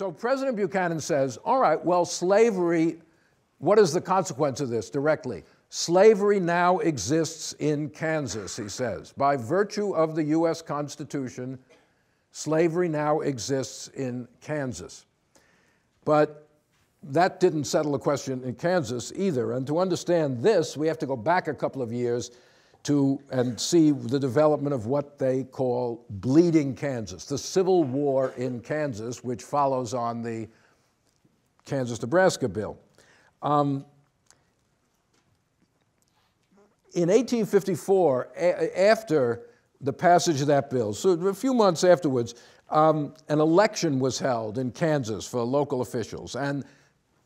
So President Buchanan says, all right, well, slavery, what is the consequence of this directly? Slavery now exists in Kansas, he says. By virtue of the U.S. Constitution, slavery now exists in Kansas. But that didn't settle the question in Kansas either. And to understand this, we have to go back a couple of years to and see the development of what they call bleeding Kansas, the Civil War in Kansas, which follows on the Kansas-Nebraska bill. Um, in 1854, after the passage of that bill, so a few months afterwards, um, an election was held in Kansas for local officials, and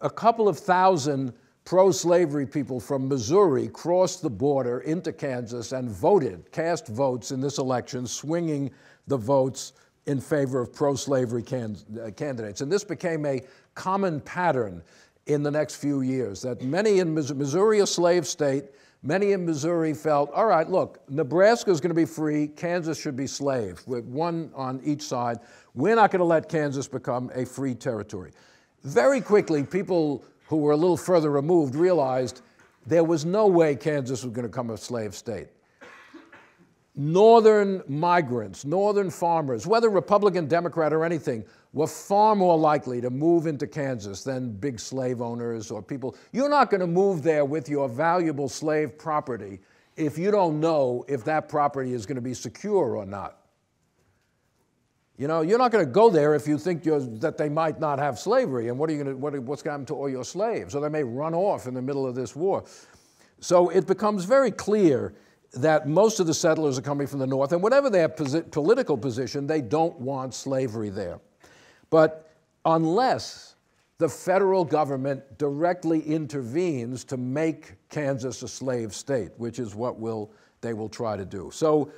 a couple of thousand pro slavery people from Missouri crossed the border into Kansas and voted, cast votes in this election, swinging the votes in favor of pro slavery can, uh, candidates. And this became a common pattern in the next few years that many in Missouri, a slave state, many in Missouri felt, all right, look, Nebraska is going to be free, Kansas should be slave, with one on each side. We're not going to let Kansas become a free territory. Very quickly, people who were a little further removed realized there was no way Kansas was going to become a slave state. Northern migrants, northern farmers, whether Republican, Democrat, or anything, were far more likely to move into Kansas than big slave owners or people. You're not going to move there with your valuable slave property if you don't know if that property is going to be secure or not. You know, you're not going to go there if you think that they might not have slavery. And what are you going to, what, what's going to happen to all your slaves? Or they may run off in the middle of this war. So it becomes very clear that most of the settlers are coming from the north, and whatever their posi- political position, they don't want slavery there. But unless the federal government directly intervenes to make Kansas a slave state, which is what will, they will try to do. So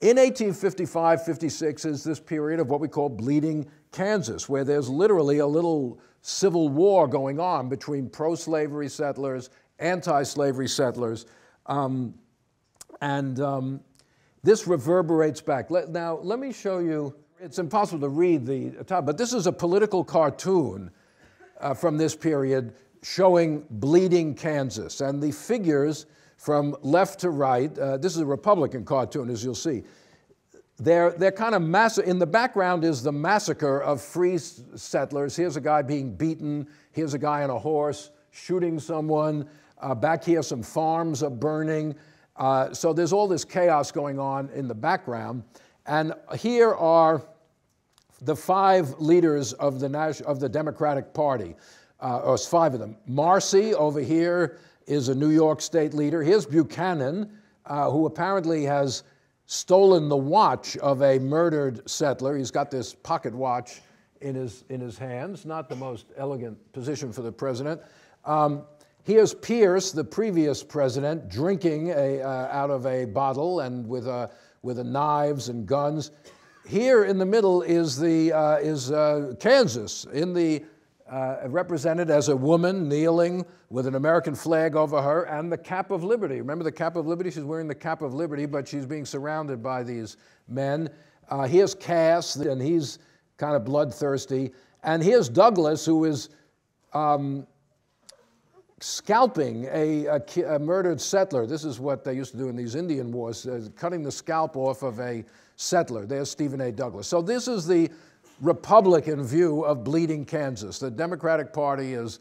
in 1855 56 is this period of what we call bleeding Kansas, where there's literally a little civil war going on between pro slavery settlers, anti slavery settlers. Um, and um, this reverberates back. Let, now, let me show you. It's impossible to read the top, but this is a political cartoon uh, from this period showing bleeding Kansas. And the figures from left to right. Uh, this is a Republican cartoon, as you'll see. They're, they're kind of mass- in the background is the massacre of free settlers. Here's a guy being beaten. Here's a guy on a horse shooting someone. Uh, back here, some farms are burning. Uh, so there's all this chaos going on in the background. And here are the five leaders of the, of the Democratic Party, uh, or five of them. Marcy over here is a New York state leader. Here's Buchanan, uh, who apparently has stolen the watch of a murdered settler. He's got this pocket watch in his, in his hands, not the most elegant position for the president. Um, here's Pierce, the previous president, drinking a, uh, out of a bottle and with, a, with a knives and guns. Here in the middle is, the, uh, is uh, Kansas in the uh, represented as a woman kneeling with an American flag over her and the cap of liberty. Remember the cap of liberty? She's wearing the cap of liberty, but she's being surrounded by these men. Uh, here's Cass, and he's kind of bloodthirsty. And here's Douglas, who is um, scalping a, a, a, murdered settler. This is what they used to do in these Indian wars, uh, cutting the scalp off of a settler. There's Stephen A. Douglas. So this is the Republican view of bleeding Kansas. The Democratic Party is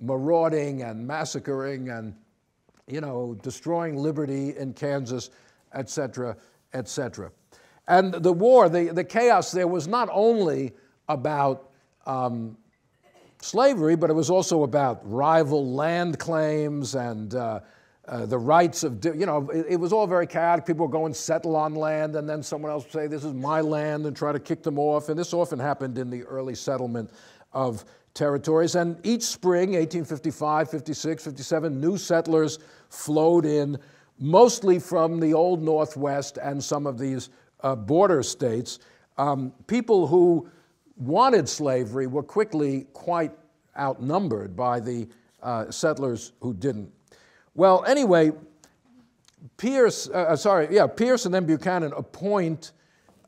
marauding and massacring and, you know, destroying liberty in Kansas, et cetera, et cetera. And the war, the, the chaos there was not only about um, slavery, but it was also about rival land claims and uh, uh, the rights of, you know, it, it, was all very chaotic. People would go and settle on land, and then someone else would say, This is my land, and try to kick them off. And this often happened in the early settlement of territories. And each spring, 1855, 56, 57, new settlers flowed in, mostly from the old Northwest and some of these uh, border states. Um, people who wanted slavery were quickly quite outnumbered by the uh, settlers who didn't. Well, anyway, Pierce, uh, uh, sorry, yeah, Pierce and then Buchanan appoint,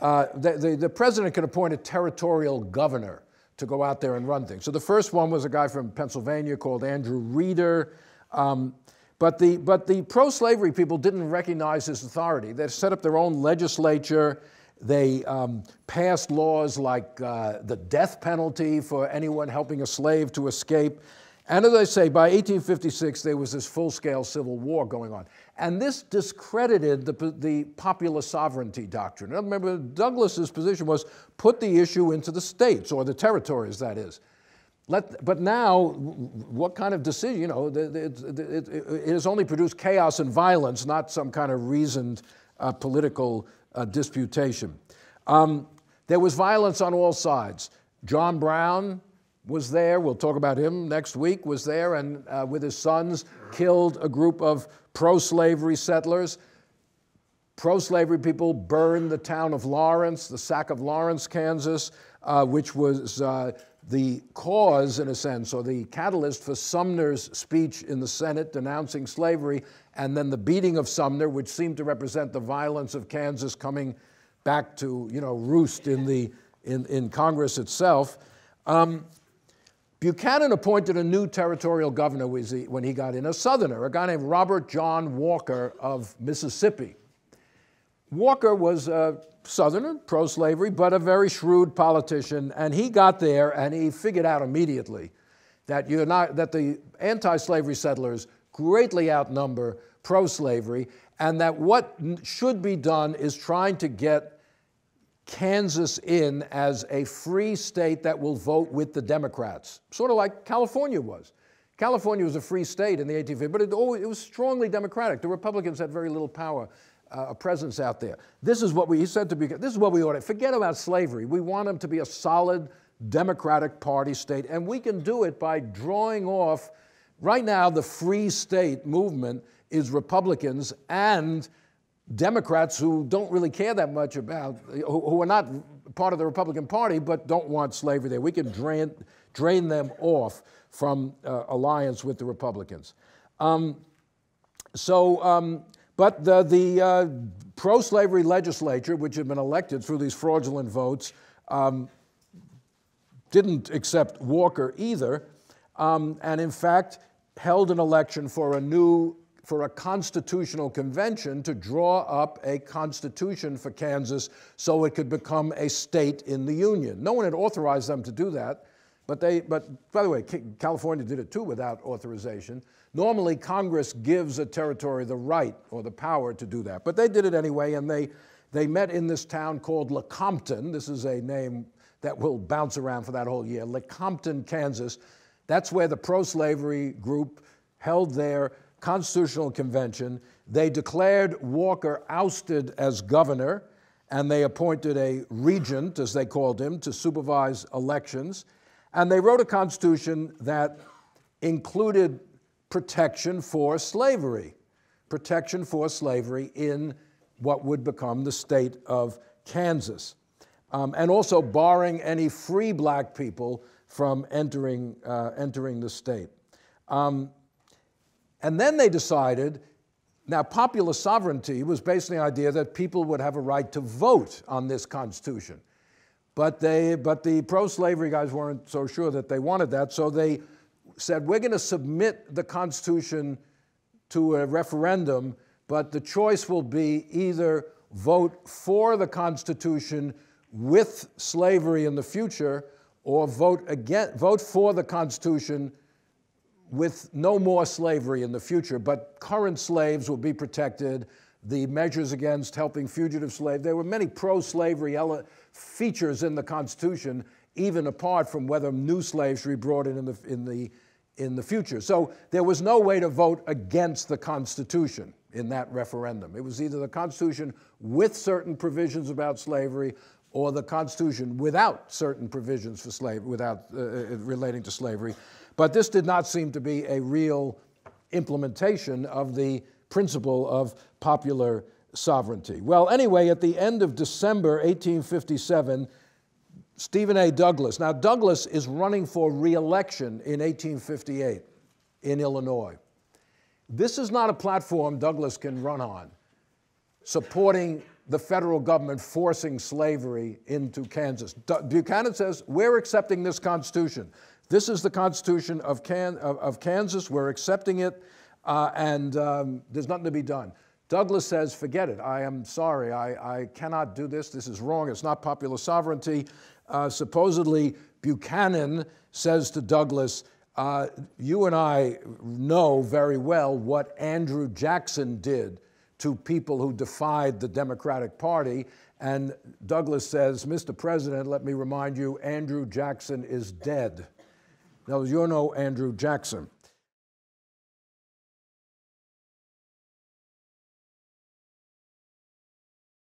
uh, the, the, the, president can appoint a territorial governor to go out there and run things. So the first one was a guy from Pennsylvania called Andrew Reeder. Um, but the, but the pro slavery people didn't recognize his authority. They set up their own legislature. They um, passed laws like uh, the death penalty for anyone helping a slave to escape. And as I say, by 1856, there was this full scale civil war going on. And this discredited the, the popular sovereignty doctrine. Remember, Douglas's position was put the issue into the states, or the territories, that is. Let, but now, what kind of decision? You know, it, it, it, it, has only produced chaos and violence, not some kind of reasoned uh, political uh, disputation. Um, there was violence on all sides. John Brown was there, we'll talk about him next week, was there and uh, with his sons killed a group of pro slavery settlers. Pro slavery people burned the town of Lawrence, the sack of Lawrence, Kansas, uh, which was uh, the cause, in a sense, or the catalyst for Sumner's speech in the Senate denouncing slavery, and then the beating of Sumner, which seemed to represent the violence of Kansas coming back to, you know, roost in, the, in, in Congress itself. Um, Buchanan appointed a new territorial governor when he got in, a Southerner, a guy named Robert John Walker of Mississippi. Walker was a Southerner, pro slavery, but a very shrewd politician, and he got there and he figured out immediately that, you're not, that the anti slavery settlers greatly outnumber pro slavery, and that what should be done is trying to get Kansas in as a free state that will vote with the Democrats, sort of like California was. California was a free state in the 1850s, but it, it was strongly Democratic. The Republicans had very little power uh, a presence out there. This is what we, he said to be, this is what we ought to, forget about slavery. We want them to be a solid Democratic Party state, and we can do it by drawing off, right now, the free state movement is Republicans and Democrats who don't really care that much about, who, are not part of the Republican Party but don't want slavery there. We can drain, drain them off from uh, alliance with the Republicans. Um, so, um, but the, the uh, pro slavery legislature, which had been elected through these fraudulent votes, um, didn't accept Walker either, um, and in fact held an election for a new for a constitutional convention to draw up a constitution for Kansas so it could become a state in the Union. No one had authorized them to do that, but they, but by the way, California did it too without authorization. Normally, Congress gives a territory the right or the power to do that, but they did it anyway, and they, they met in this town called Lecompton. This is a name that will bounce around for that whole year. Lecompton, Kansas. That's where the pro slavery group held their constitutional convention. They declared Walker ousted as governor, and they appointed a regent, as they called him, to supervise elections. And they wrote a constitution that included protection for slavery, protection for slavery in what would become the state of Kansas. Um, and also barring any free black people from entering, uh, entering the state. Um, and then they decided now, popular sovereignty was based on the idea that people would have a right to vote on this Constitution. But, they, but the pro slavery guys weren't so sure that they wanted that, so they said, we're going to submit the Constitution to a referendum, but the choice will be either vote for the Constitution with slavery in the future or vote, again, vote for the Constitution with no more slavery in the future, but current slaves will be protected. The measures against helping fugitive slaves, there were many pro slavery features in the Constitution, even apart from whether new slaves should be brought in in the, in the in the future. So there was no way to vote against the Constitution in that referendum. It was either the Constitution with certain provisions about slavery or the Constitution without certain provisions for slavery, without uh, uh, relating to slavery. But this did not seem to be a real implementation of the principle of popular sovereignty. Well, anyway, at the end of December 1857, Stephen A. Douglas. Now, Douglas is running for reelection in 1858 in Illinois. This is not a platform Douglas can run on, supporting the federal government forcing slavery into Kansas. Buchanan says, We're accepting this Constitution. This is the Constitution of, Can- of, Kansas. We're accepting it, uh, and um, there's nothing to be done. Douglas says, Forget it. I am sorry. I, I cannot do this. This is wrong. It's not popular sovereignty. Uh, supposedly, Buchanan says to Douglas, uh, You and I know very well what Andrew Jackson did to people who defied the Democratic Party. And Douglas says, Mr. President, let me remind you, Andrew Jackson is dead. Now, you know Andrew Jackson.